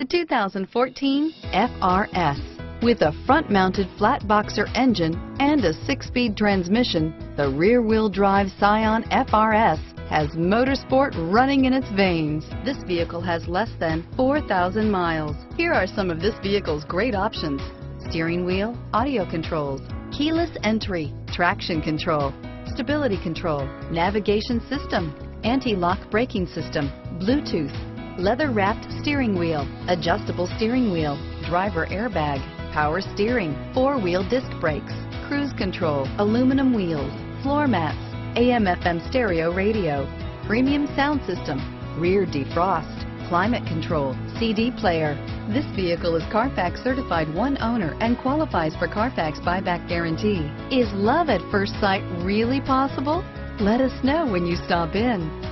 The 2014 FRS. With a front-mounted flat boxer engine and a six-speed transmission, the rear-wheel drive Scion FRS has motorsport running in its veins. This vehicle has less than 4,000 miles. Here are some of this vehicle's great options. Steering wheel, audio controls, keyless entry, traction control, stability control, navigation system, anti-lock braking system, Bluetooth, leather-wrapped steering wheel, adjustable steering wheel, driver airbag, power steering, four-wheel disc brakes, cruise control, aluminum wheels, floor mats, AM FM stereo radio, premium sound system, rear defrost, climate control, CD player. This vehicle is Carfax certified one owner and qualifies for Carfax buyback guarantee. Is love at first sight really possible? Let us know when you stop in.